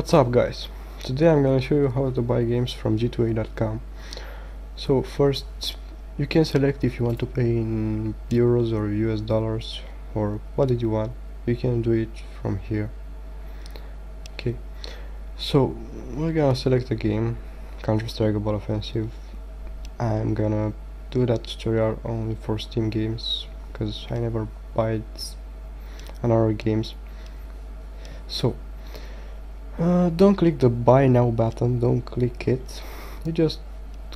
What's up guys? Today I'm gonna show you how to buy games from g2a.com. So first you can select if you want to pay in euros or US dollars or what did you want. You can do it from here. Okay. So we're gonna select a game, Counter-Strike Global Offensive. I'm gonna do that tutorial only for Steam games because I never buy another games. So uh, don't click the buy now button don't click it. You just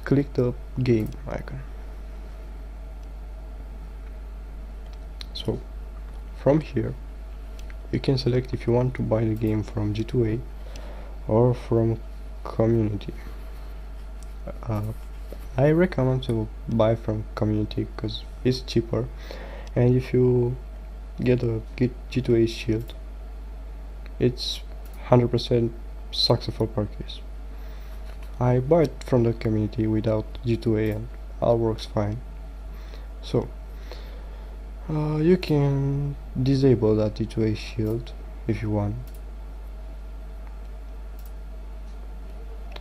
click the game icon. So from here you can select if you want to buy the game from G2A or from community. Uh, I recommend to buy from community because it's cheaper. And if you get a G2A shield it's 100% successful purchase. I bought from the community without G2A and all works fine. So uh, you can disable that G2A shield if you want.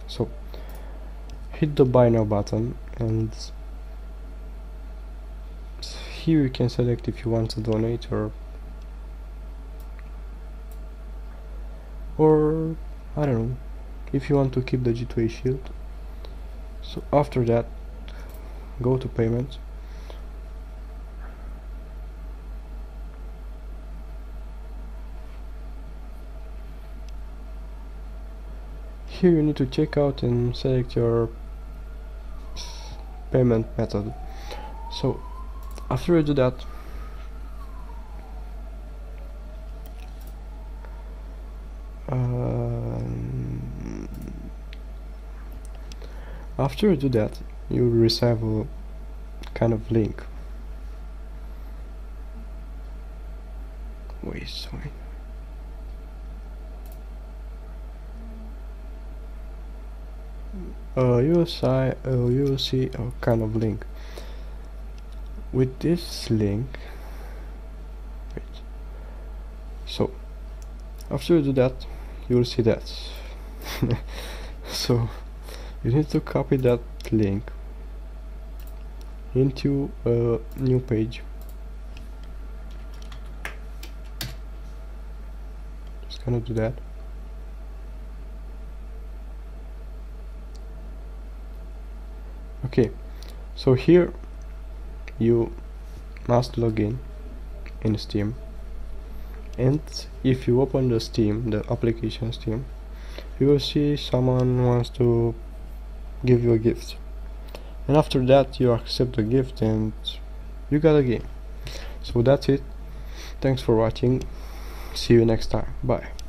So hit the buy now button and here you can select if you want to donate or or I don't know if you want to keep the G2A shield. So after that go to payment here you need to check out and select your payment method. So after you do that Um, after you do that you receive a kind of link. Wait sorry. Uh, you will see uh, you will see a kind of link. With this link wait. So after you do that you will see that. So you need to copy that link into a new page. Just gonna do that. Okay so here you must log in in steam and if you open the steam the application steam you will see someone wants to give you a gift. And after that you accept the gift and you got a game. So that's it. Thanks for watching. See you next time. Bye